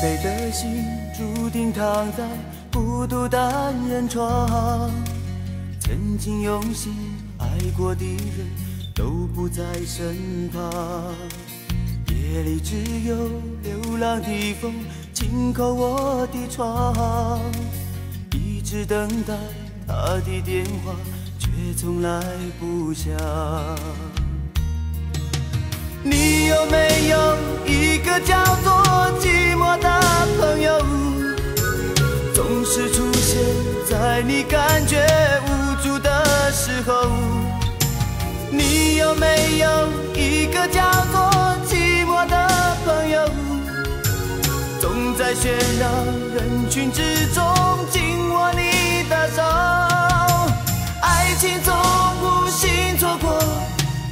惫的心注定躺在孤独单人床，曾经用心爱过的人都不在身旁，夜里只有流浪的风轻叩我的窗，一直等待他的电话，却从来不响。你有没有一个家出现在你感觉无助的时候？你有没有一个叫做寂寞的朋友，总在喧嚷人群之中紧握你的手？爱情总无心错过。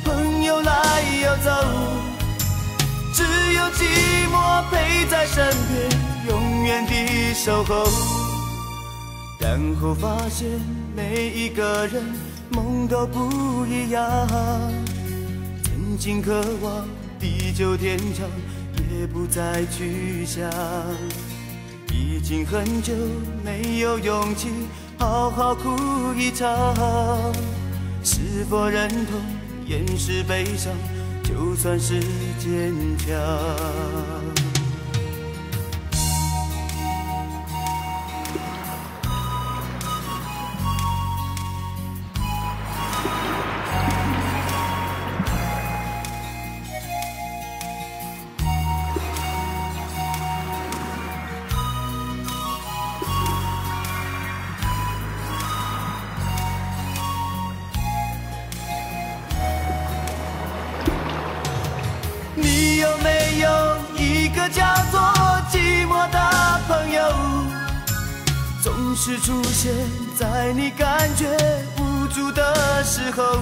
朋友来又走，只有寂寞陪在身边，永远的守候。然后发现每一个人梦都不一样，曾经渴望地久天长，也不再去想。已经很久没有勇气好好哭一场，是否认同？掩饰悲伤，就算是坚强。是出现在你感觉无助的时候？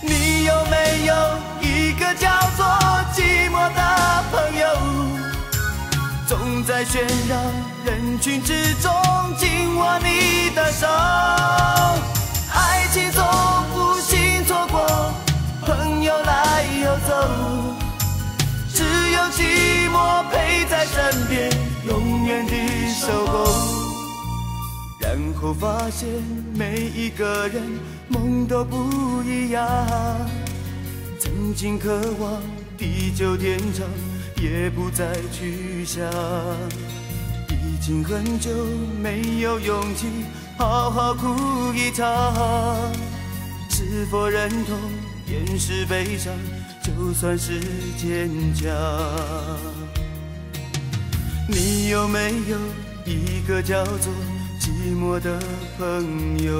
你有没有一个叫做寂寞的朋友，总在喧嚷人群之中紧握你的手？爱情总后发现每一个人梦都不一样，曾经渴望地久天长，也不再去想。已经很久没有勇气好好哭一场，是否认同？掩饰悲伤，就算是坚强。你有没有一个叫做寂寞的朋友。